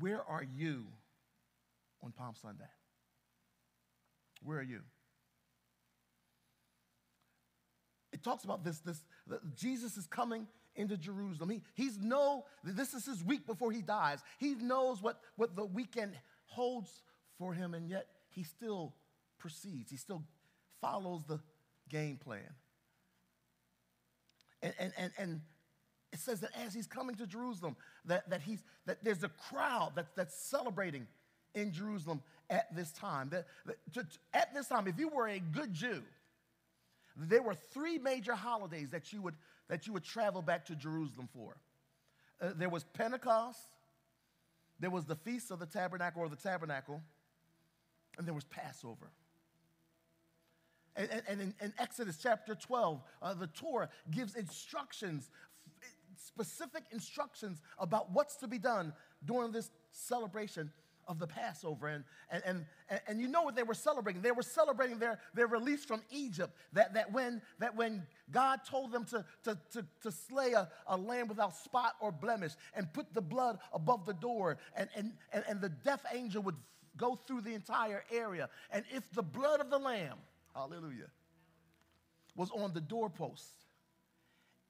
Where are you on Palm Sunday? Where are you? It talks about this, this Jesus is coming into Jerusalem. He, he's know this is his week before he dies. He knows what, what the weekend holds for him, and yet he still proceeds. He still follows the game plan. And, and, and, and it says that as he's coming to Jerusalem, that, that, he's, that there's a crowd that, that's celebrating in Jerusalem at this time. That, that to, to, at this time, if you were a good Jew, there were three major holidays that you would, that you would travel back to Jerusalem for. Uh, there was Pentecost, there was the Feast of the Tabernacle or the Tabernacle, and there was Passover. And, and, and in, in, Exodus chapter 12, uh, the Torah gives instructions, specific instructions about what's to be done during this celebration of the Passover. And, and, and, and you know what they were celebrating? They were celebrating their, their release from Egypt. That, that, when, that when God told them to, to, to, to slay a, a lamb without spot or blemish and put the blood above the door, and, and, and, and the death angel would go through the entire area. And if the blood of the lamb, hallelujah, was on the doorpost,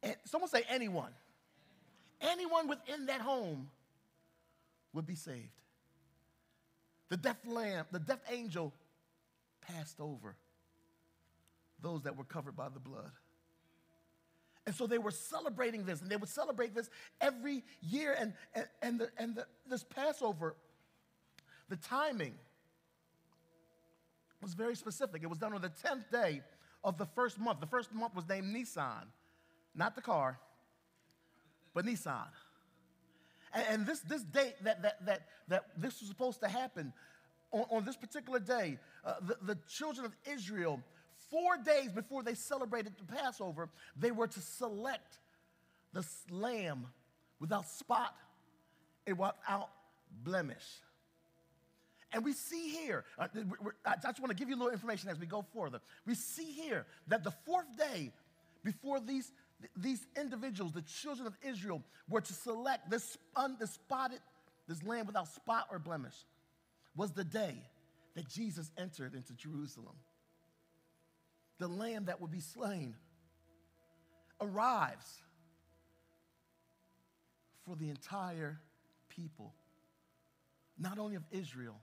and someone say anyone, anyone within that home would be saved. The death lamb, the death angel passed over those that were covered by the blood. And so they were celebrating this, and they would celebrate this every year. And, and, and, the, and the, this Passover, the timing was very specific. It was done on the 10th day of the first month. The first month was named Nisan, not the car, but Nissan. And, and this, this date that, that, that, that this was supposed to happen, on, on this particular day, uh, the, the children of Israel, four days before they celebrated the Passover, they were to select the lamb without spot and without blemish. And we see here, uh, I just want to give you a little information as we go further. We see here that the fourth day before these these individuals, the children of Israel, were to select this unspotted, this lamb without spot or blemish, was the day that Jesus entered into Jerusalem. The lamb that would be slain arrives for the entire people, not only of Israel,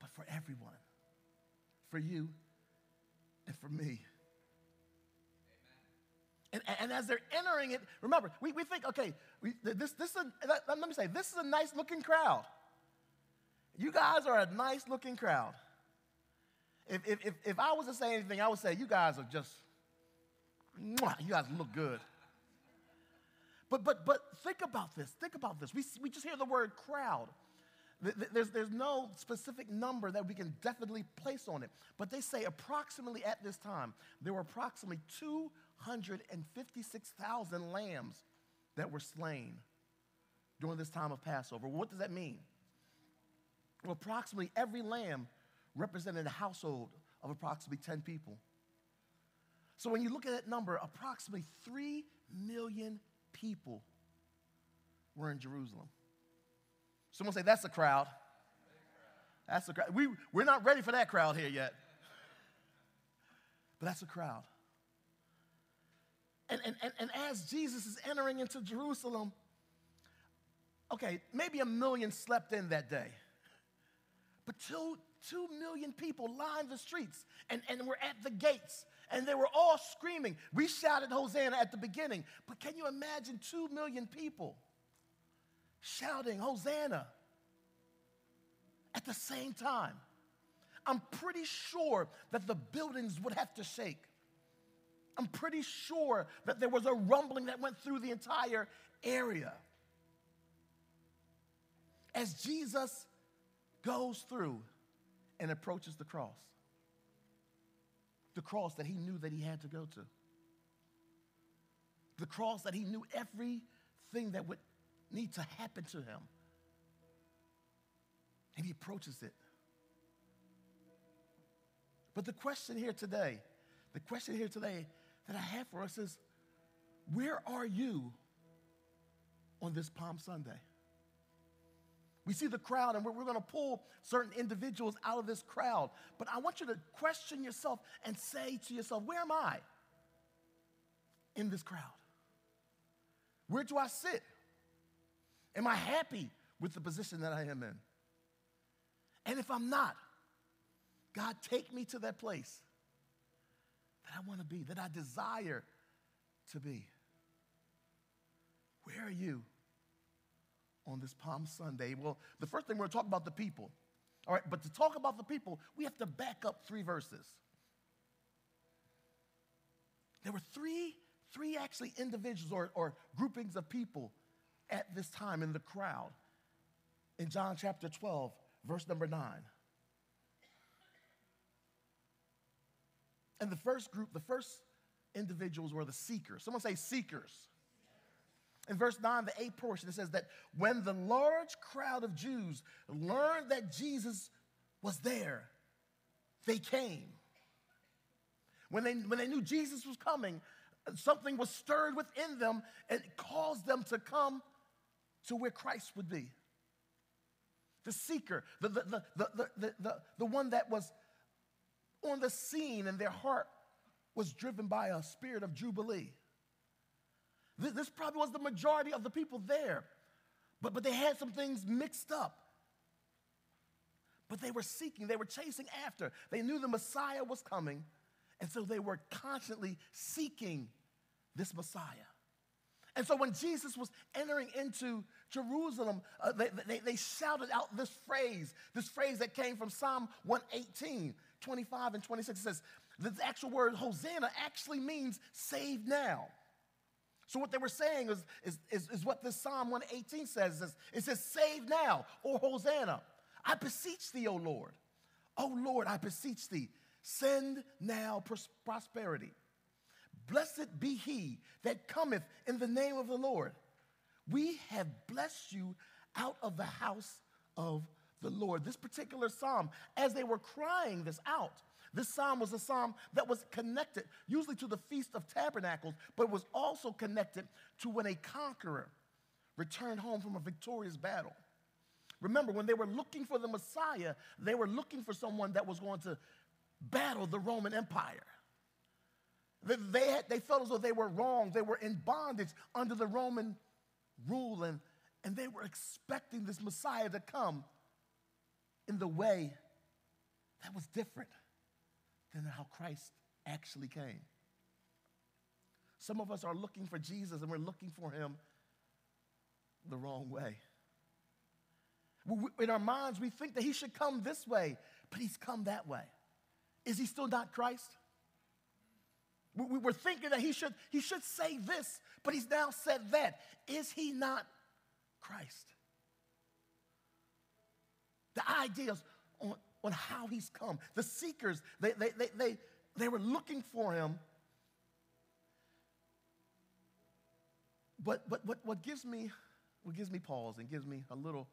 but for everyone, for you and for me. And, and as they're entering it, remember, we, we think, okay, we, this, this is a, let, me say, this is a nice looking crowd. You guys are a nice looking crowd. If, if, if, if I was to say anything, I would say, you guys are just, mwah, you guys look good. But, but, but think about this. Think about this. We, we just hear the word crowd. There's, there's no specific number that we can definitely place on it. But they say approximately at this time, there were approximately 256,000 lambs that were slain during this time of Passover. What does that mean? Well, approximately every lamb represented a household of approximately 10 people. So when you look at that number, approximately 3 million people were in Jerusalem. Someone say, that's a crowd. That's a crowd. We, we're not ready for that crowd here yet. But that's a crowd. And, and, and, and as Jesus is entering into Jerusalem, okay, maybe a million slept in that day. But two, two million people lined the streets and, and were at the gates and they were all screaming. We shouted Hosanna at the beginning, but can you imagine two million people shouting Hosanna at the same time. I'm pretty sure that the buildings would have to shake. I'm pretty sure that there was a rumbling that went through the entire area. As Jesus goes through and approaches the cross, the cross that he knew that he had to go to, the cross that he knew everything that would need to happen to him. And he approaches it. But the question here today, the question here today that I have for us is where are you on this Palm Sunday? We see the crowd, and we're, we're going to pull certain individuals out of this crowd. But I want you to question yourself and say to yourself, Where am I in this crowd? Where do I sit? Am I happy with the position that I am in? And if I'm not, God, take me to that place that I want to be, that I desire to be. Where are you on this Palm Sunday? Well, the first thing we're going to talk about the people. All right, but to talk about the people, we have to back up three verses. There were three, three actually individuals or, or groupings of people at this time in the crowd in John chapter 12, verse number 9. And the first group, the first individuals were the seekers. Someone say seekers. In verse 9, the eighth portion, it says that when the large crowd of Jews learned that Jesus was there, they came. When they, when they knew Jesus was coming, something was stirred within them and caused them to come to where Christ would be. The seeker, the, the, the, the, the, the, the one that was on the scene and their heart was driven by a spirit of jubilee. This probably was the majority of the people there, but, but they had some things mixed up. But they were seeking, they were chasing after. They knew the Messiah was coming, and so they were constantly seeking this Messiah. And so when Jesus was entering into Jerusalem, uh, they, they, they, shouted out this phrase, this phrase that came from Psalm 118, 25 and 26. It says, the actual word Hosanna actually means save now. So what they were saying is, is, is, is what this Psalm 118 says. Says, it says, save now, or Hosanna. I beseech thee, O Lord. O Lord, I beseech thee, send now pros- prosperity. Blessed be he that cometh in the name of the Lord. We have blessed you out of the house of the Lord. This particular psalm, as they were crying this out, this psalm was a psalm that was connected usually to the Feast of Tabernacles, but was also connected to when a conqueror returned home from a victorious battle. Remember, when they were looking for the Messiah, they were looking for someone that was going to battle the Roman Empire. They, had, they felt as though they were wrong. They were in bondage under the Roman rule, and, and they were expecting this Messiah to come in the way that was different than how Christ actually came. Some of us are looking for Jesus and we're looking for him the wrong way. In our minds, we think that he should come this way, but he's come that way. Is he still not Christ? We were thinking that he should, he should say this, but he's now said that. Is he not Christ? The ideas on, on how he's come. The seekers, they, they, they, they, they were looking for him. But, but what, what, gives me, what gives me pause and gives me a little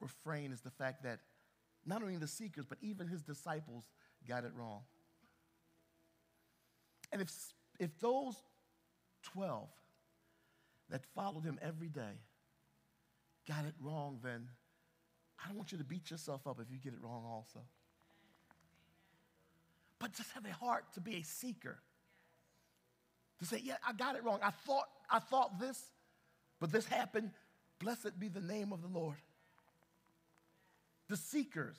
refrain is the fact that not only the seekers, but even his disciples got it wrong. And if, if those 12 that followed him every day got it wrong, then I don't want you to beat yourself up if you get it wrong also. But just have a heart to be a seeker. To say, yeah, I got it wrong. I thought, I thought this, but this happened. Blessed be the name of the Lord. The seekers.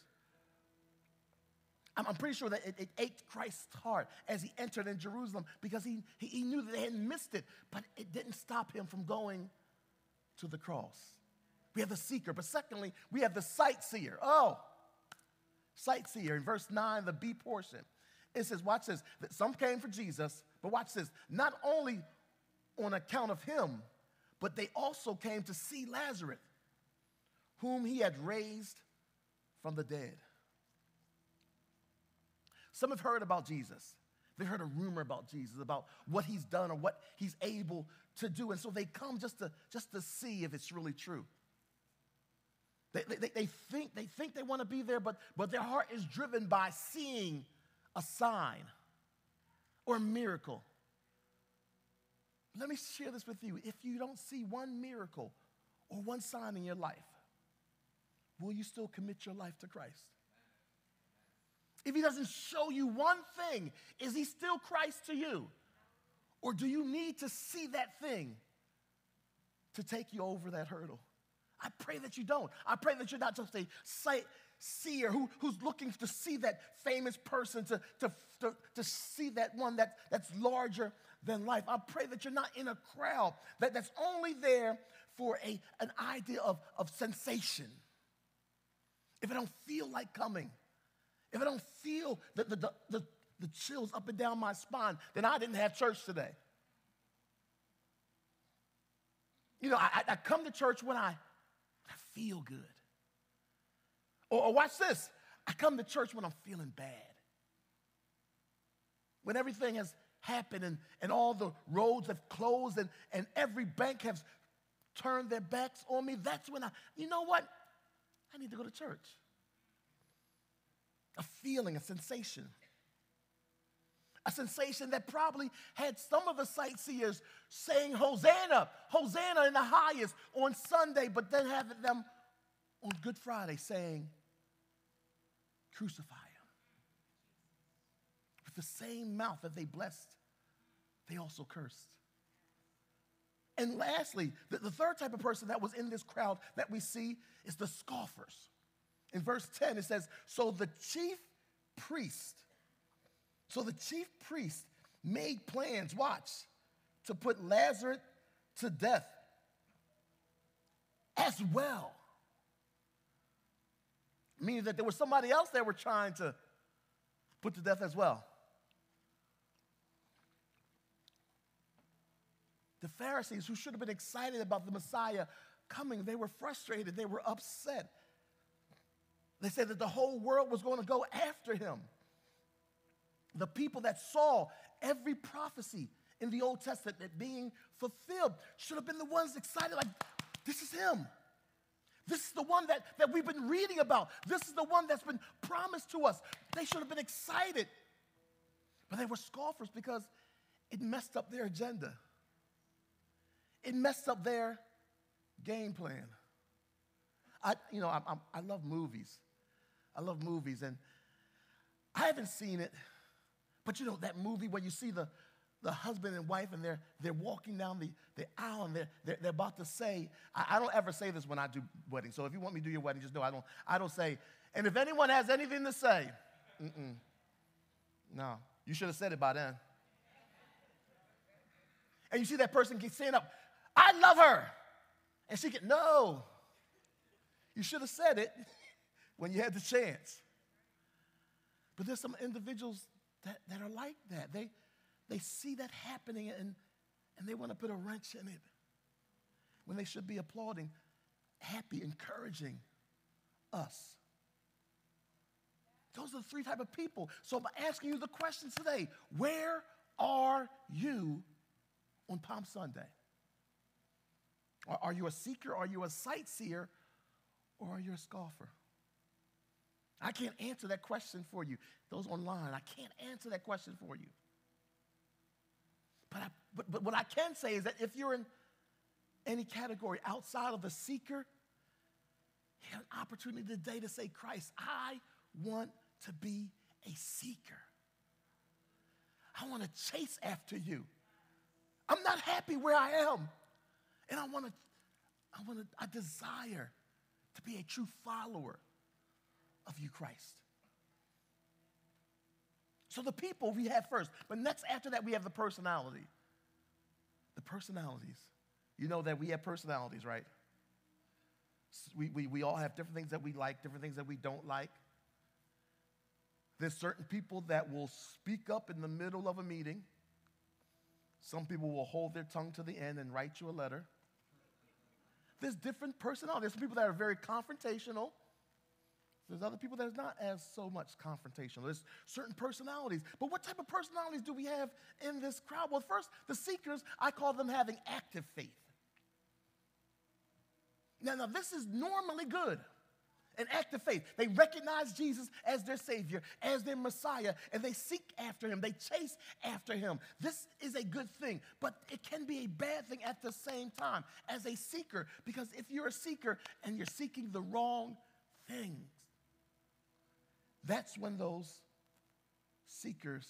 I'm, I'm pretty sure that it, it, ached Christ's heart as he entered in Jerusalem because he, he, he knew that they had missed it, but it didn't stop him from going to the cross. We have the seeker, but secondly, we have the sightseer. Oh, sightseer in verse 9, the B portion. It says, watch this, that some came for Jesus, but watch this, not only on account of him, but they also came to see Lazarus, whom he had raised from the dead. Some have heard about Jesus. They've heard a rumor about Jesus, about what he's done or what he's able to do. And so they come just to, just to see if it's really true. They, they, they think, they think they want to be there, but, but their heart is driven by seeing a sign or a miracle. Let me share this with you. If you don't see one miracle or one sign in your life, will you still commit your life to Christ? If he doesn't show you one thing, is he still Christ to you? Or do you need to see that thing to take you over that hurdle? I pray that you don't. I pray that you're not just a sight seer who, who's looking to see that famous person, to, to, to, to see that one that, that's larger than life. I pray that you're not in a crowd that, that's only there for a, an idea of, of sensation. If I don't feel like coming, if I don't feel the, the, the, the, the chills up and down my spine, then I didn't have church today. You know, I, I come to church when I, I feel good. Or, or watch this I come to church when I'm feeling bad. When everything has happened and, and all the roads have closed and, and every bank has turned their backs on me, that's when I, you know what? I need to go to church. A feeling, a sensation. A sensation that probably had some of the sightseers saying Hosanna, Hosanna in the highest on Sunday, but then having them on Good Friday saying, Crucify him. With the same mouth that they blessed, they also cursed. And lastly, the, the, third type of person that was in this crowd that we see is the scoffers. In verse 10, it says, So the chief priest, so the chief priest made plans, watch, to put Lazarus to death as well. Meaning that there was somebody else they were trying to put to death as well. The Pharisees, who should have been excited about the Messiah coming, they were frustrated, they were upset. They said that the whole world was going to go after him. The people that saw every prophecy in the Old Testament being fulfilled should have been the ones excited, like, this is him. This is the one that, that we've been reading about. This is the one that's been promised to us. They should have been excited. But they were scoffers because it messed up their agenda, it messed up their game plan. I, you know, I, I, I love movies. I love movies, and I haven't seen it, but you know, that movie where you see the, the husband and wife and they're, they're walking down the, the aisle and they're, they're, they're about to say, I, I, don't ever say this when I do weddings. So if you want me to do your wedding, just know I don't, I don't say, and if anyone has anything to say, mm-mm. no, you should have said it by then. And you see that person keep saying up, I love her. And she get, no. You should have said it when you had the chance. But there's some individuals that, that are like that. They, they see that happening and, and they want to put a wrench in it when they should be applauding, happy, encouraging us. Those are the three type of people. So I'm asking you the question today. Where are you on Palm Sunday? Are, are you a seeker? Are you a sightseer? Or are you a scoffer? I can't answer that question for you. Those online, I can't answer that question for you. But, I, but, but what I can say is that if you're in any category outside of a seeker, you have an opportunity today to say, Christ, I want to be a seeker. I want to chase after you. I'm not happy where I am. And I want to, I want to, I desire to be a true follower of you, Christ. So the people we have first, but next after that we have the personality. The personalities. You know that we have personalities, right? We, we, we all have different things that we like, different things that we don't like. There's certain people that will speak up in the middle of a meeting. Some people will hold their tongue to the end and write you a letter. There's different personalities. There's people that are very confrontational. There's other people that are not as so much confrontational. There's certain personalities. But what type of personalities do we have in this crowd? Well, first, the seekers, I call them having active faith. Now, now this is normally good. An active faith. They recognize Jesus as their Savior, as their Messiah, and they seek after Him. They chase after Him. This is a good thing, but it can be a bad thing at the same time as a seeker, because if you're a seeker and you're seeking the wrong things. That's when those seekers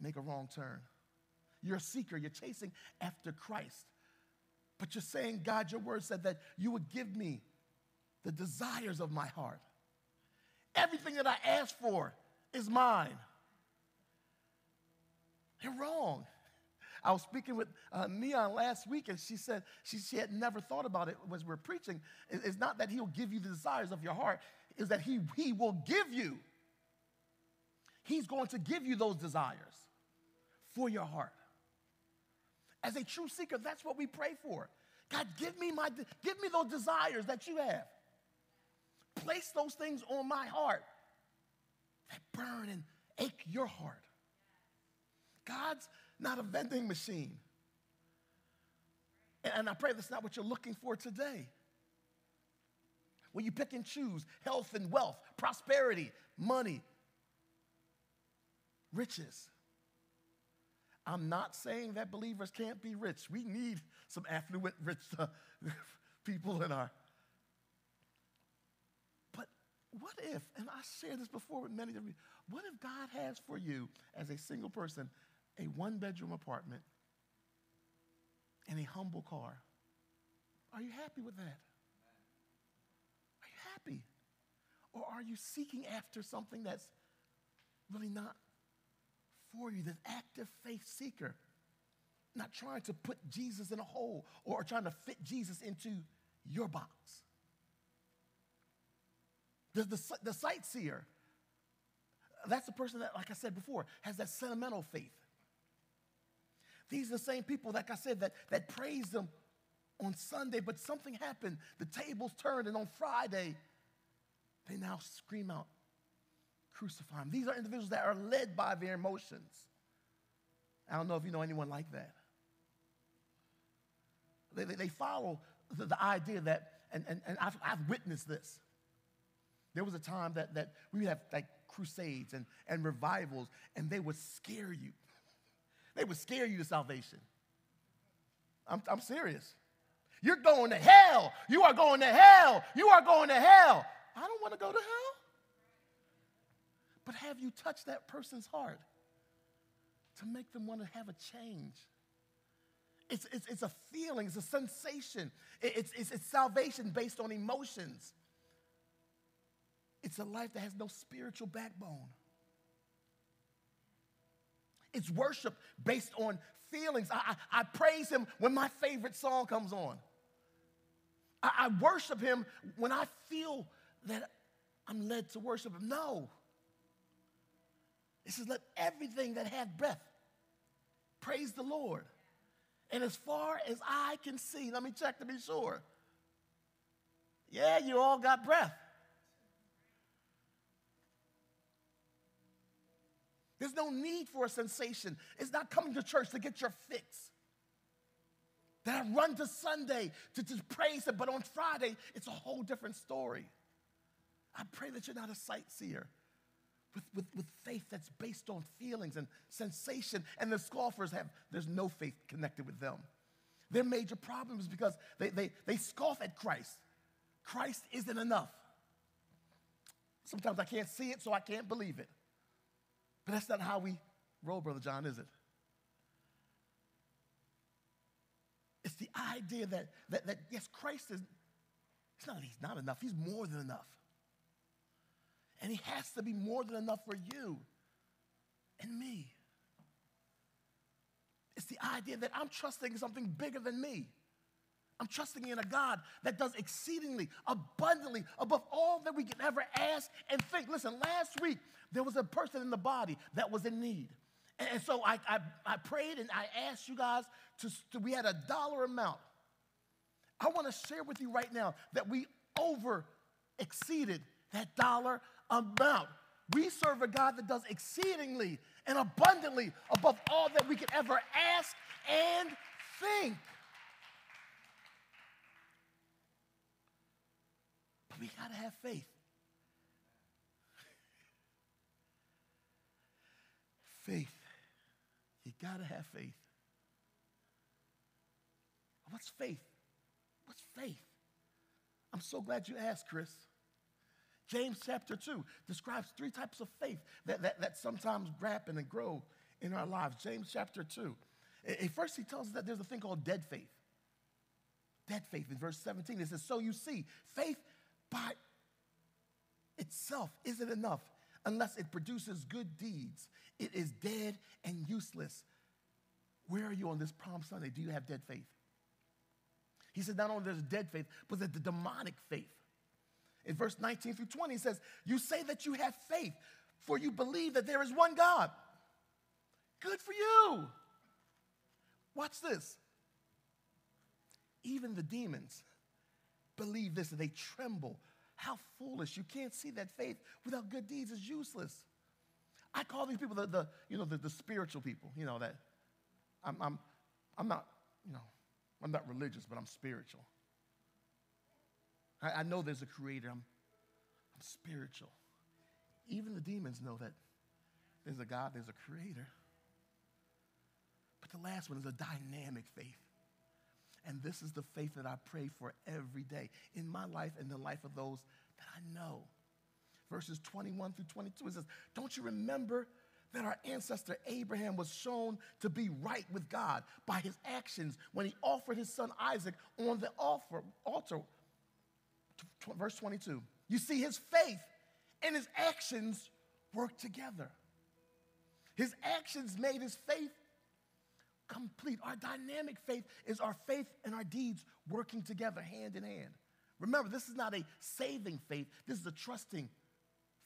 make a wrong turn. You're a seeker, you're chasing after Christ. But you're saying, God, your word said that you would give me the desires of my heart. Everything that I ask for is mine. You're wrong. I was speaking with uh, Neon last week, and she said she, she had never thought about it as we are preaching. It's not that He'll give you the desires of your heart, is that he, he will give you. He's going to give you those desires for your heart. As a true seeker, that's what we pray for. God, give me my give me those desires that you have. Place those things on my heart that burn and ache your heart. God's not a vending machine. And I pray that's not what you're looking for today. When you pick and choose health and wealth, prosperity, money, riches. I'm not saying that believers can't be rich. We need some affluent, rich uh, people in our. But what if, and I shared this before with many of you, what if God has for you as a single person a one bedroom apartment and a humble car? Are you happy with that? Are you happy? Or are you seeking after something that's really not for you, this active faith seeker, not trying to put Jesus in a hole or trying to fit Jesus into your box. The, the, the sightseer, that's the person that, like I said before, has that sentimental faith. These are the same people, like I said, that, that praise them on Sunday, but something happened. The tables turned, and on Friday, they now scream out, crucify him. These are individuals that are led by their emotions. I don't know if you know anyone like that. They, they, they follow the, the, idea that, and, and, and I've, I've witnessed this. There was a time that, that we would have like crusades and, and revivals, and they would scare you. They would scare you to salvation. I'm, I'm serious. You're going to hell. You are going to hell. You are going to hell. I don't want to go to hell. But have you touched that person's heart to make them want to have a change? It's, it's, it's a feeling, it's a sensation, it's, it's, it's salvation based on emotions. It's a life that has no spiritual backbone. It's worship based on feelings. I, I, I, praise him when my favorite song comes on. I, I worship him when I feel that I'm led to worship him. No. It says, let everything that hath breath praise the Lord. And as far as I can see, let me check to be sure. Yeah, you all got breath. There's no need for a sensation. It's not coming to church to get your fix. That I run to Sunday to just praise it, but on Friday, it's a whole different story. I pray that you're not a sightseer with, with, with faith that's based on feelings and sensation. And the scoffers have, there's no faith connected with them. Their major problem is because they, they, they scoff at Christ. Christ isn't enough. Sometimes I can't see it, so I can't believe it. But that's not how we roll, Brother John, is it? It's the idea that, that, that yes, Christ is, it's not that he's not enough, he's more than enough. And He has to be more than enough for you and me. It's the idea that I'm trusting in something bigger than me. I'm trusting in a God that does exceedingly, abundantly, above all that we can ever ask and think. Listen, last week there was a person in the body that was in need. And so I, I, I prayed and I asked you guys to, to, we had a dollar amount. I want to share with you right now that we over exceeded that dollar amount. We serve a God that does exceedingly and abundantly above all that we could ever ask and think. But we got to have faith. Faith. You got to have faith. What's faith? What's faith? I'm so glad you asked, Chris. James chapter 2 describes three types of faith that, that, that sometimes ripen and grow in our lives. James chapter 2. At first, he tells us that there's a thing called dead faith. Dead faith in verse 17. It says, So you see, faith by itself isn't enough unless it produces good deeds. It is dead and useless. Where are you on this Palm Sunday? Do you have dead faith? He said, not only there's dead faith, but the demonic faith. In verse 19 through 20, he says, You say that you have faith, for you believe that there is one God. Good for you. Watch this. Even the demons believe this and they tremble. How foolish. You can't see that faith without good deeds is useless. I call these people the, the you know, the, the spiritual people, you know, that I'm, I'm, I'm not, you know, I'm not religious, but I'm spiritual. I, I know there's a creator. I'm, I'm spiritual. Even the demons know that there's a God, there's a creator. But the last one is a dynamic faith. And this is the faith that I pray for every day in my life and the life of those that I know. Verses 21 through 22, it says, Don't you remember that our ancestor Abraham was shown to be right with God by his actions when he offered his son Isaac on the altar. Verse 22. You see, his faith and his actions work together. His actions made his faith complete. Our dynamic faith is our faith and our deeds working together hand in hand. Remember, this is not a saving faith, this is a trusting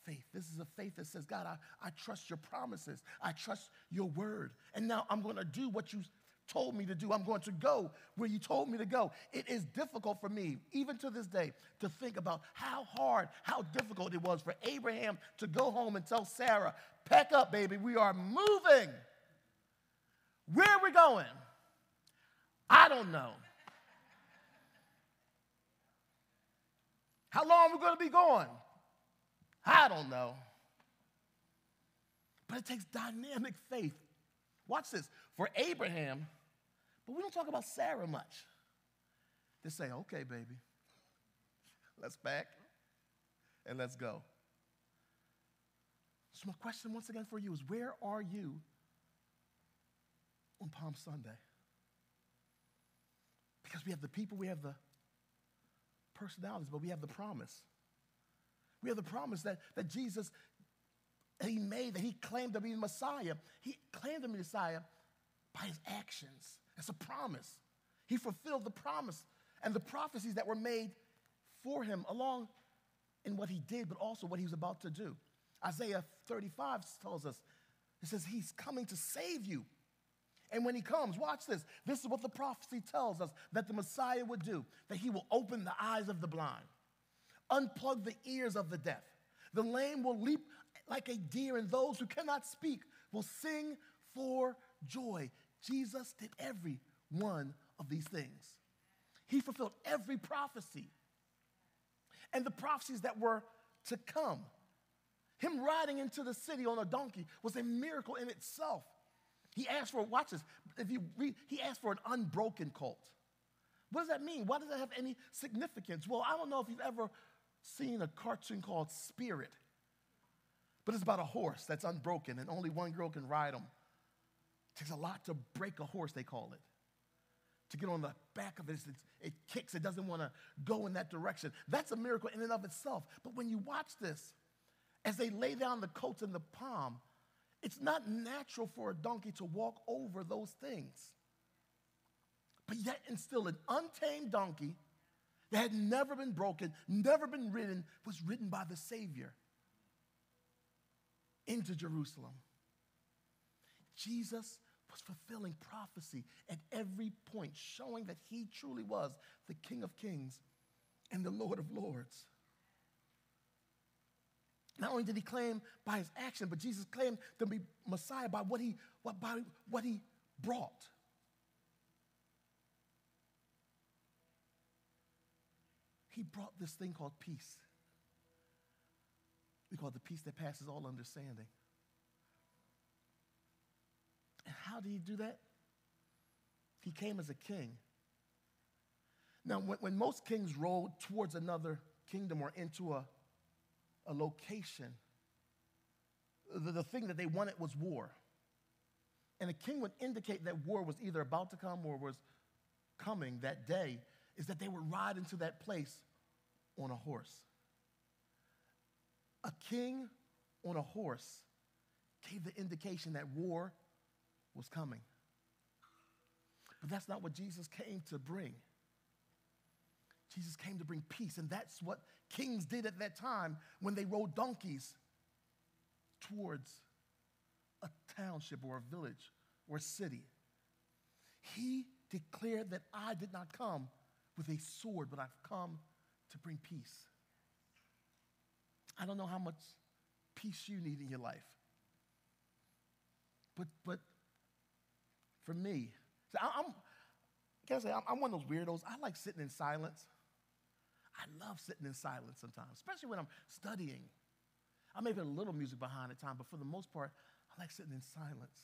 faith. This is a faith that says, God, I, I trust your promises. I trust your word. And now I'm going to do what you told me to do. I'm going to go where you told me to go. It is difficult for me, even to this day, to think about how hard, how difficult it was for Abraham to go home and tell Sarah, pack up, baby, we are moving. Where are we going? I don't know. How long are we going to be going? I don't know. But it takes dynamic faith. Watch this. For Abraham, but we don't talk about Sarah much. They say, okay, baby, let's back and let's go. So, my question once again for you is where are you on Palm Sunday? Because we have the people, we have the personalities, but we have the promise. We have the promise that, that Jesus, he made, that he claimed to be the Messiah. He claimed to be the Messiah by his actions. It's a promise. He fulfilled the promise and the prophecies that were made for him along in what he did, but also what he was about to do. Isaiah 35 tells us, it says, He's coming to save you. And when he comes, watch this. This is what the prophecy tells us that the Messiah would do that he will open the eyes of the blind, unplug the ears of the deaf. The lame will leap like a deer, and those who cannot speak will sing for joy. Jesus did every one of these things. He fulfilled every prophecy and the prophecies that were to come. Him riding into the city on a donkey was a miracle in itself. He asked for, watch this, if you read, he asked for an unbroken colt. What does that mean? Why does that have any significance? Well, I don't know if you've ever seen a cartoon called Spirit, but it's about a horse that's unbroken and only one girl can ride him. Takes a lot to break a horse, they call it. To get on the back of it, it kicks, it doesn't want to go in that direction. That's a miracle in and of itself. But when you watch this, as they lay down the coats and the palm, it's not natural for a donkey to walk over those things. But yet, and still, an untamed donkey that had never been broken, never been ridden, was ridden by the Savior into Jerusalem. Jesus was fulfilling prophecy at every point, showing that he truly was the King of Kings and the Lord of Lords. Not only did he claim by his action, but Jesus claimed to be Messiah by what he, what, by what he brought. He brought this thing called peace. We call it the peace that passes all understanding. And how did he do that? He came as a king. Now, when, when most kings rode towards another kingdom or into a, a location, the, the thing that they wanted was war. And a king would indicate that war was either about to come or was coming that day, is that they would ride into that place on a horse. A king on a horse gave the indication that war was coming. But that's not what Jesus came to bring. Jesus came to bring peace, and that's what kings did at that time when they rode donkeys towards a township or a village or a city. He declared that I did not come with a sword, but I've come to bring peace. I don't know how much peace you need in your life. But, but for me, I'm, can I say, I'm, I'm one of those weirdos. I like sitting in silence. I love sitting in silence sometimes, especially when I'm studying. I may put a little music behind at time, but for the most part, I like sitting in silence.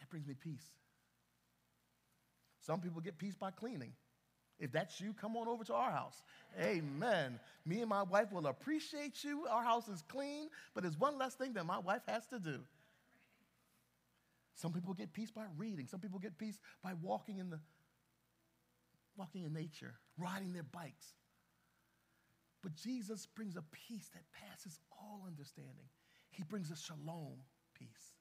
That brings me peace. Some people get peace by cleaning. If that's you, come on over to our house. Amen. Me and my wife will appreciate you. Our house is clean, but there's one less thing that my wife has to do. Some people get peace by reading. Some people get peace by walking in the walking in nature, riding their bikes. But Jesus brings a peace that passes all understanding. He brings a shalom peace,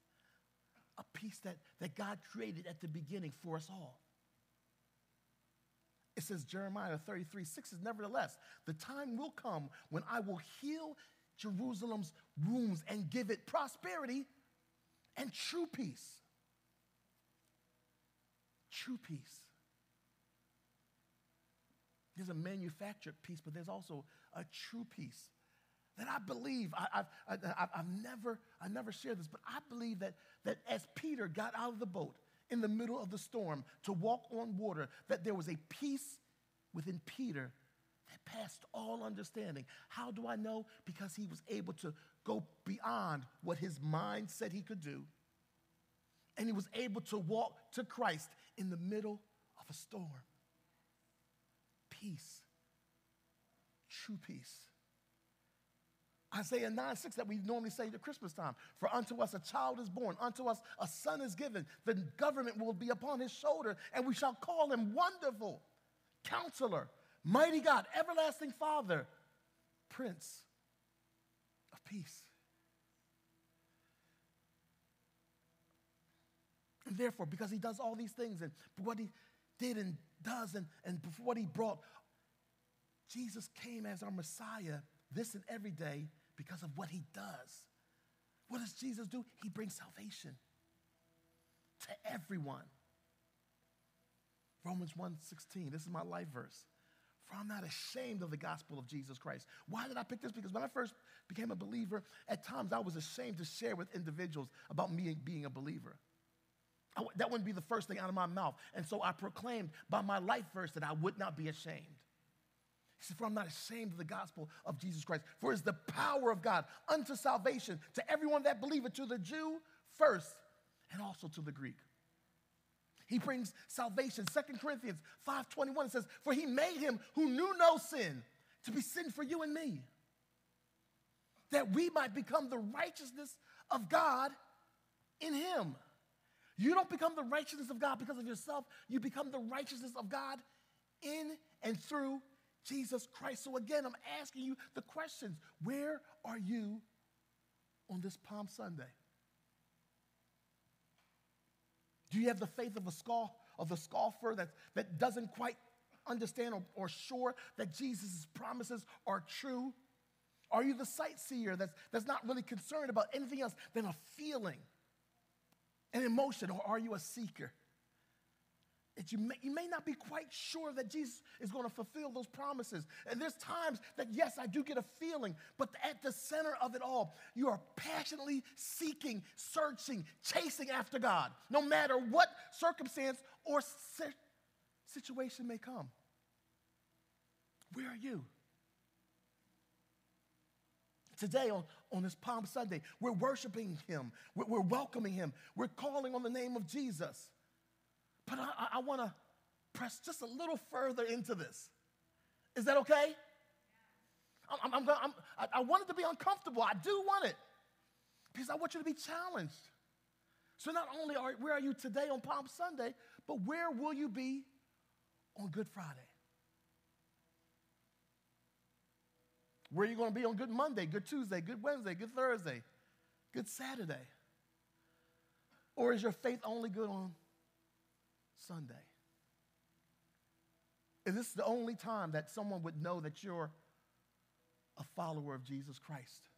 a peace that, that God created at the beginning for us all. It says, Jeremiah 33 6 is nevertheless, the time will come when I will heal Jerusalem's wounds and give it prosperity and true peace. True peace. There's a manufactured peace, but there's also a true peace that I believe. I, have I've never, I never shared this, but I believe that, that as Peter got out of the boat in the middle of the storm to walk on water, that there was a peace within Peter that passed all understanding. How do I know? Because he was able to go beyond what his mind said he could do. And he was able to walk to Christ in the middle of a storm peace, true peace. Isaiah 9 6 that we normally say at Christmas time. For unto us a child is born, unto us a son is given. The government will be upon his shoulder, and we shall call him Wonderful, Counselor, Mighty God, Everlasting Father, Prince of Peace. And therefore, because he does all these things and what he did and does and, and what he brought. Jesus came as our Messiah this and every day because of what he does. What does Jesus do? He brings salvation to everyone. Romans 1:16. This is my life verse. For I'm not ashamed of the gospel of Jesus Christ. Why did I pick this? Because when I first became a believer, at times I was ashamed to share with individuals about me being a believer that wouldn't be the first thing out of my mouth. And so I proclaimed by my life verse that I would not be ashamed. He said, For I'm not ashamed of the gospel of Jesus Christ, for it's the power of God unto salvation to everyone that believeth, to the Jew first, and also to the Greek. He brings salvation. Second Corinthians 5:21 says, For he made him who knew no sin to be sin for you and me, that we might become the righteousness of God in him. You don't become the righteousness of God because of yourself. You become the righteousness of God in and through Jesus Christ. So, again, I'm asking you the questions Where are you on this Palm Sunday? Do you have the faith of a scoff, of the scoffer that, that doesn't quite understand or, or sure that Jesus' promises are true? Are you the sightseer that's, that's not really concerned about anything else than a feeling? An emotion, or are you a seeker? That you may, you may not be quite sure that Jesus is going to fulfill those promises. And there's times that, yes, I do get a feeling, but at the center of it all, you are passionately seeking, searching, chasing after God, no matter what circumstance or situation may come. Where are you? Today, on, on this Palm Sunday, we're worshiping Him, we're, we're welcoming Him, we're calling on the name of Jesus. But I, I want to press just a little further into this. Is that okay? I'm, I'm, I'm, i want it to be uncomfortable. I do want it because I want you to be challenged. So not only are where are you today on Palm Sunday, but where will you be on Good Friday? Where are you going to be on Good Monday, Good Tuesday, Good Wednesday, Good Thursday, Good Saturday? Or is your faith only good on Sunday? Is this the only time that someone would know that you're a follower of Jesus Christ?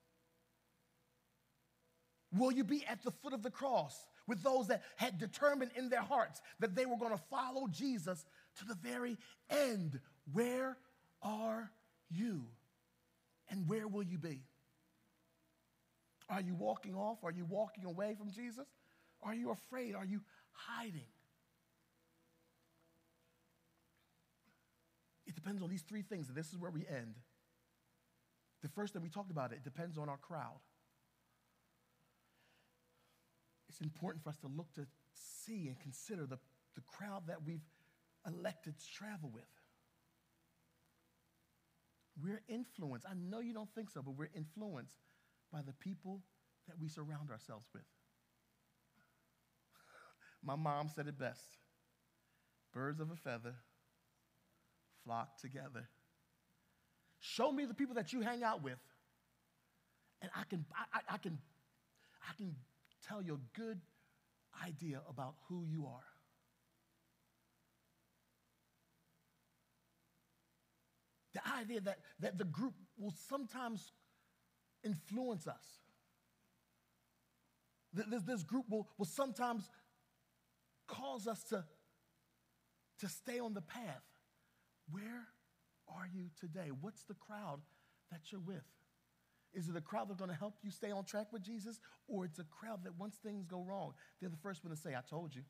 Will you be at the foot of the cross with those that had determined in their hearts that they were going to follow Jesus to the very end? Where are you? And where will you be? Are you walking off? Are you walking away from Jesus? Are you afraid? Are you hiding? It depends on these three things, and this is where we end. The first that we talked about, it depends on our crowd. It's important for us to look to see and consider the, the crowd that we've elected to travel with. We're influenced. I know you don't think so, but we're influenced by the people that we surround ourselves with. My mom said it best birds of a feather flock together. Show me the people that you hang out with, and I can, I, I, can, I can tell you a good idea about who you are. The idea that, that the group will sometimes influence us. This, this group will, will sometimes cause us to, to stay on the path. Where are you today? What's the crowd that you're with? Is it a crowd that's going to help you stay on track with Jesus? Or it's a crowd that once things go wrong, they're the first one to say, I told you.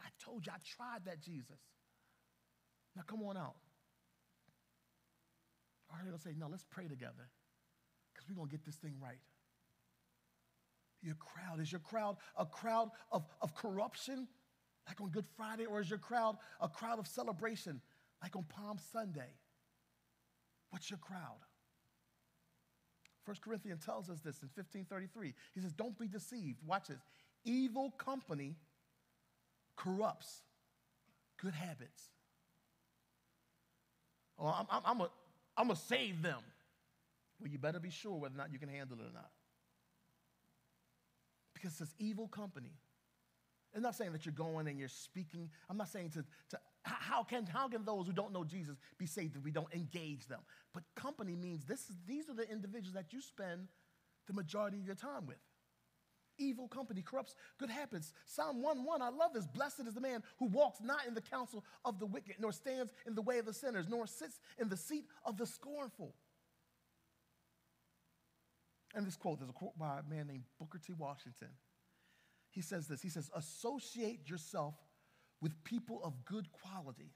I told you, I tried that Jesus. Now come on out. Or they'll say, no, let's pray together because we're going to get this thing right. Your crowd, is your crowd a crowd of, of corruption like on Good Friday? Or is your crowd a crowd of celebration like on Palm Sunday? What's your crowd? 1 Corinthians tells us this in 1533. He says, Don't be deceived. Watch this. Evil company corrupts good habits. Oh, I'm, I'm, I'm, a, I'm going to save them. Well, you better be sure whether or not you can handle it or not. Because it says evil company. It's not saying that you're going and you're speaking. I'm not saying to, to how, can, how can those who don't know Jesus be saved if we don't engage them? But company means this is, these are the individuals that you spend the majority of your time with. Evil company corrupts good habits. Psalm 1 1, I love this. Blessed is the man who walks not in the counsel of the wicked, nor stands in the way of the sinners, nor sits in the seat of the scornful. And this quote, there's a quote by a man named Booker T. Washington. He says this He says, Associate yourself with people of good quality.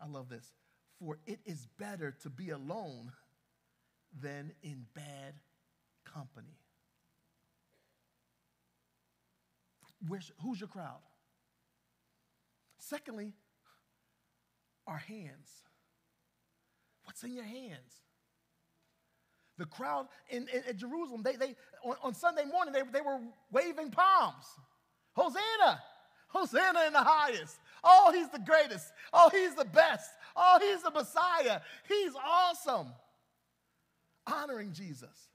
I love this. For it is better to be alone than in bad company. Where's, who's your crowd? Secondly, our hands. What's in your hands? The crowd in, in, in Jerusalem, they, they, on, on, Sunday morning, they, they were waving palms. Hosanna! Hosanna in the highest. Oh, he's the greatest. Oh, he's the best. Oh, he's the Messiah. He's awesome. Honoring Jesus.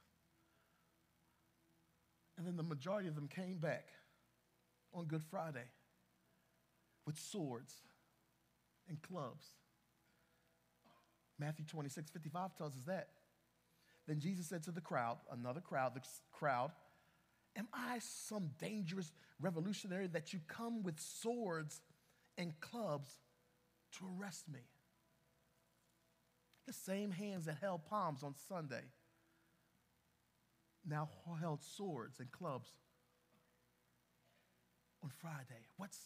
And then the majority of them came back on Good Friday with swords and clubs. Matthew 26, 55 tells us that. Then Jesus said to the crowd, another crowd, the crowd, Am I some dangerous revolutionary that you come with swords and clubs to arrest me? The same hands that held palms on Sunday now held swords and clubs on Friday? What's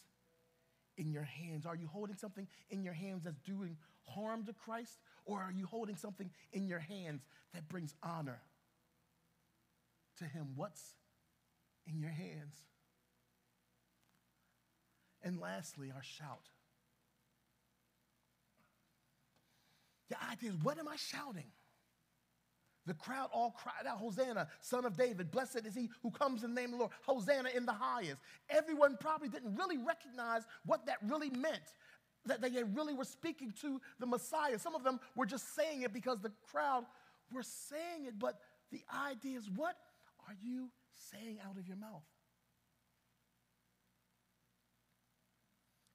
in your hands? Are you holding something in your hands that's doing harm to Christ? Or are you holding something in your hands that brings honor to Him? What's in your hands? And lastly, our shout. The idea is what am I shouting? The crowd all cried out, Hosanna, son of David. Blessed is he who comes in the name of the Lord. Hosanna in the highest. Everyone probably didn't really recognize what that really meant, that they really were speaking to the Messiah. Some of them were just saying it because the crowd were saying it, but the idea is what are you saying out of your mouth?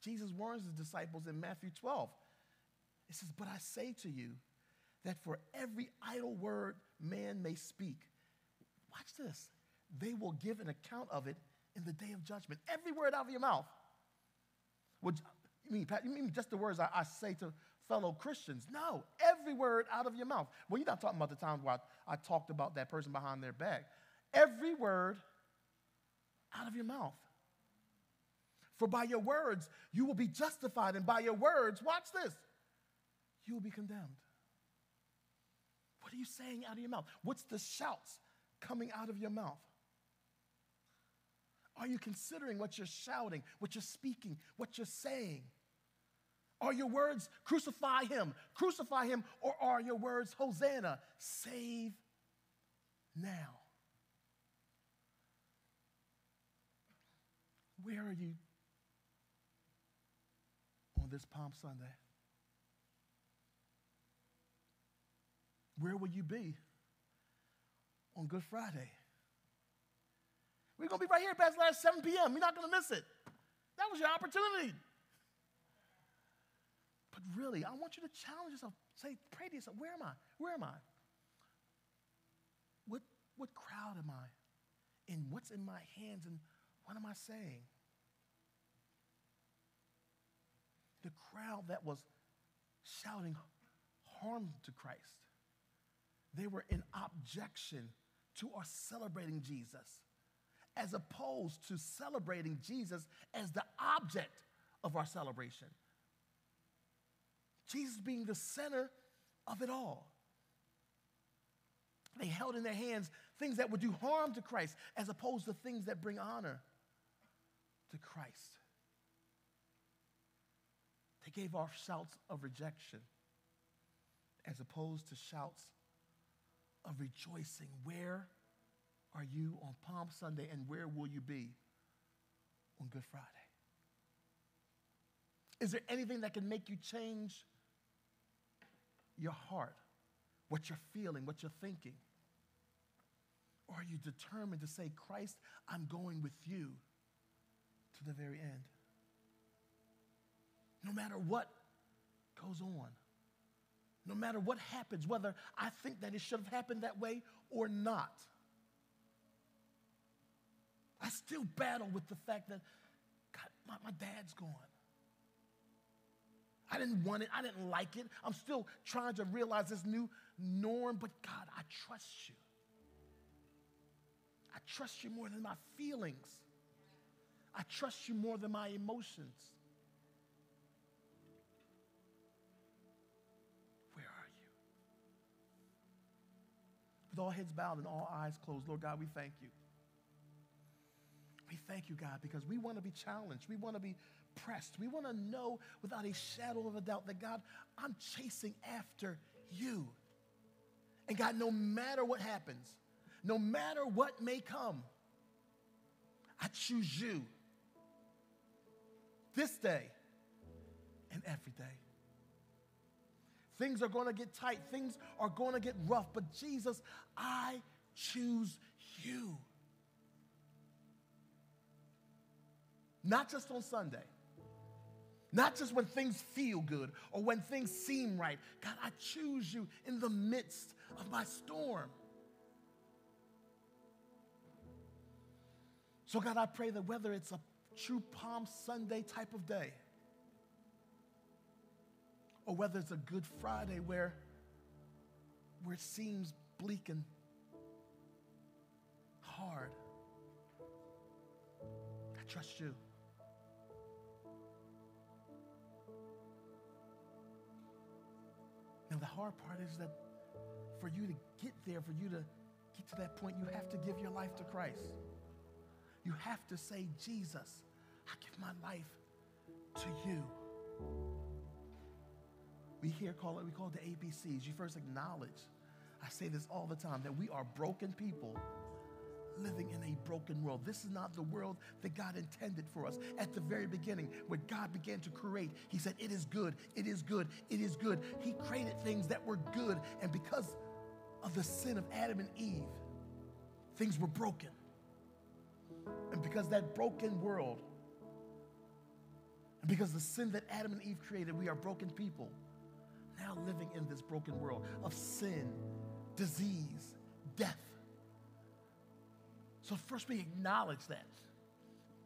Jesus warns his disciples in Matthew 12. He says, But I say to you that for every idle word man may speak, watch this, they will give an account of it in the day of judgment. Every word out of your mouth. Would, you, mean, you mean just the words I, I, say to fellow Christians? No, every word out of your mouth. Well, you're not talking about the times where I, I talked about that person behind their back. Every word out of your mouth. For by your words you will be justified, and by your words, watch this, you will be condemned. Are you saying out of your mouth? What's the shouts coming out of your mouth? Are you considering what you're shouting, what you're speaking, what you're saying? Are your words, crucify him, crucify him, or are your words, Hosanna, save now? Where are you on this Palm Sunday? Where will you be on Good Friday? We're going to be right here past last 7 p.m. You're not going to miss it. That was your opportunity. But really, I want you to challenge yourself. Say, pray to yourself, where am I? Where am I? What, what crowd am I in? What's in my hands and what am I saying? The crowd that was shouting harm to Christ they were in objection to our celebrating Jesus, as opposed to celebrating Jesus as the object of our celebration. Jesus being the center of it all. They held in their hands things that would do harm to Christ as opposed to things that bring honor to Christ. They gave off shouts of rejection as opposed to shouts of rejoicing. Where are you on Palm Sunday and where will you be on Good Friday? Is there anything that can make you change your heart, what you're feeling, what you're thinking? Or are you determined to say, Christ, I'm going with you to the very end? No matter what goes on. No matter what happens, whether I think that it should have happened that way or not. I still battle with the fact that, God, my, my dad's gone. I didn't want it. I didn't like it. I'm still trying to realize this new norm, but God, I trust you. I trust you more than my feelings. I trust you more than my emotions. With all heads bowed and all eyes closed, Lord God, we thank you. We thank you, God, because we want to be challenged. We want to be pressed. We want to know without a shadow of a doubt that, God, I'm chasing after you. And God, no matter what happens, no matter what may come, I choose you this day and every day. Things are going to get tight. Things are going to get rough. But Jesus, I choose you. Not just on Sunday. Not just when things feel good or when things seem right. God, I choose you in the midst of my storm. So, God, I pray that whether it's a true Palm Sunday type of day, or whether it's a Good Friday where, where it seems bleak and hard. I trust you. Now, the hard part is that for you to get there, for you to get to that point, you have to give your life to Christ. You have to say, Jesus, I give my life to you. We here call it, we call it the ABCs. You first acknowledge, I say this all the time, that we are broken people living in a broken world. This is not the world that God intended for us. At the very beginning, when God began to create, He said, It is good, it is good, it is good. He created things that were good, and because of the sin of Adam and Eve, things were broken. And because that broken world, and because the sin that Adam and Eve created, we are broken people now living in this broken world of sin, disease, death. So, first we acknowledge that.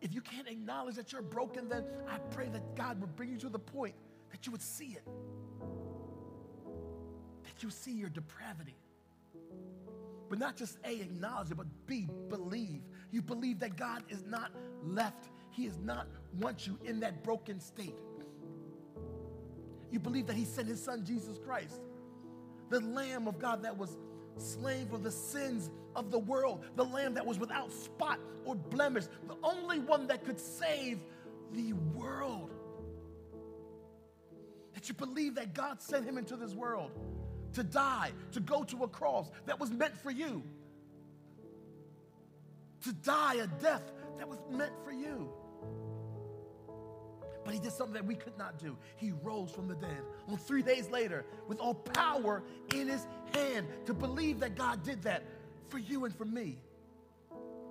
If you can't acknowledge that you're broken, then I pray that God would bring you to the point that you would see it, that you see your depravity. But not just A, acknowledge it, but B, believe. You believe that God is not left, He is not want you in that broken state. You believe that He sent His Son, Jesus Christ, the Lamb of God that was slain for the sins of the world, the Lamb that was without spot or blemish, the only one that could save the world. That you believe that God sent Him into this world to die, to go to a cross that was meant for you, to die a death that was meant for you. But he did something that we could not do. He rose from the dead on three days later with all power in his hand to believe that God did that for you and for me.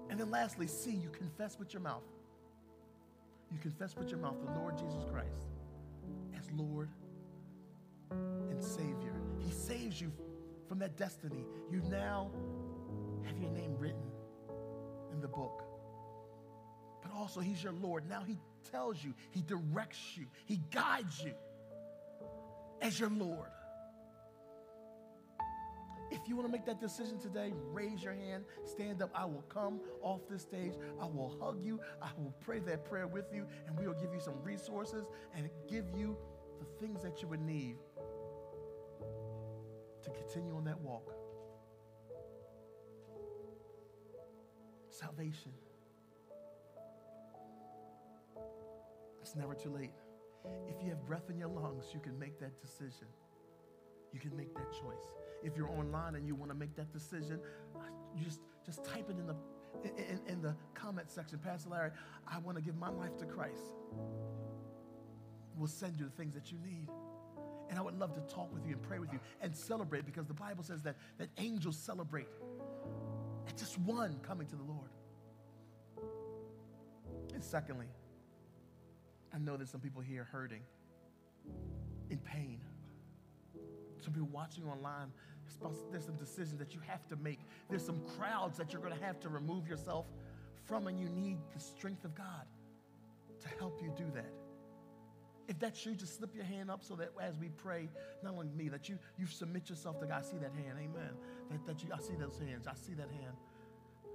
And then lastly, see, you confess with your mouth. You confess with your mouth the Lord Jesus Christ as Lord and Savior. He saves you from that destiny. You now have your name written in the book. But also, He's your Lord. Now He tells you, He directs you, He guides you as your Lord. If you want to make that decision today, raise your hand, stand up. I will come off this stage. I will hug you. I will pray that prayer with you, and we will give you some resources and give you the things that you would need to continue on that walk. Salvation. It's never too late. If you have breath in your lungs, you can make that decision. You can make that choice. If you're online and you want to make that decision, you just, just type it in the, in, in the comment section. Pastor Larry, I want to give my life to Christ. We'll send you the things that you need. And I would love to talk with you and pray with you and celebrate because the Bible says that, that angels celebrate at just one coming to the Lord. And secondly, I know there's some people here hurting, in pain. Some people watching online, there's some decisions that you have to make. There's some crowds that you're going to have to remove yourself from, and you need the strength of God to help you do that. If that's you, just slip your hand up so that as we pray, not only me, that you, you submit yourself to God. I see that hand, amen. That, that you, I see those hands. I see that hand.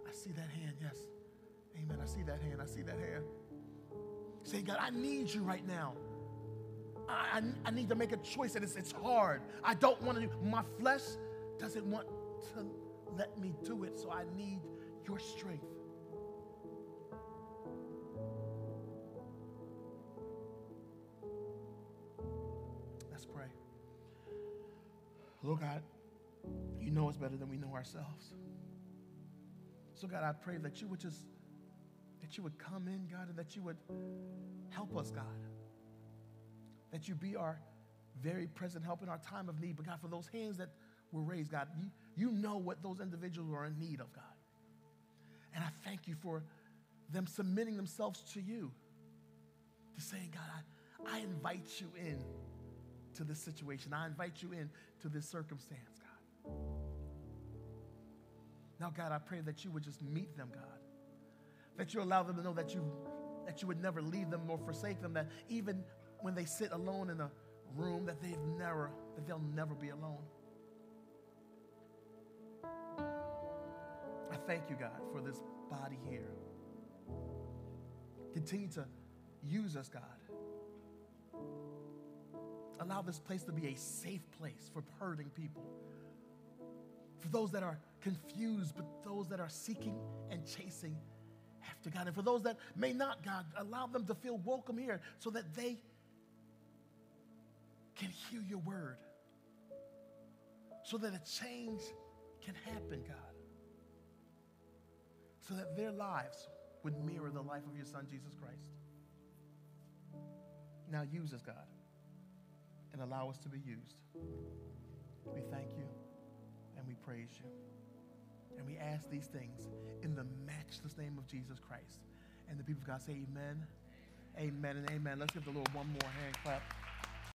I see that hand, yes. Amen. I see that hand. I see that hand. Say, God, I need you right now. I, I, I need to make a choice, and it's, it's hard. I don't want to do My flesh doesn't want to let me do it, so I need your strength. Let's pray. Lord God, you know us better than we know ourselves. So, God, I pray that you would just that you would come in, God, and that you would help us, God. That you be our very present help in our time of need. But God, for those hands that were raised, God, you, you know what those individuals are in need of, God. And I thank you for them submitting themselves to you, to saying, God, I, I invite you in to this situation. I invite you in to this circumstance, God. Now, God, I pray that you would just meet them, God that you allow them to know that you that you would never leave them nor forsake them, that even when they sit alone in a room, that they've never, that they'll never be alone. I thank you, God, for this body here. Continue to use us, God. Allow this place to be a safe place for hurting people. For those that are confused, but those that are seeking and chasing after God. And for those that may not, God, allow them to feel welcome here so that they can hear your word so that a change can happen, God. So that their lives would mirror the life of your son, Jesus Christ. Now use us, God, and allow us to be used. We thank you and we praise you. And we ask these things in the matchless name of Jesus Christ. And the people of God say, Amen, amen, and amen. Let's give the Lord one more hand clap.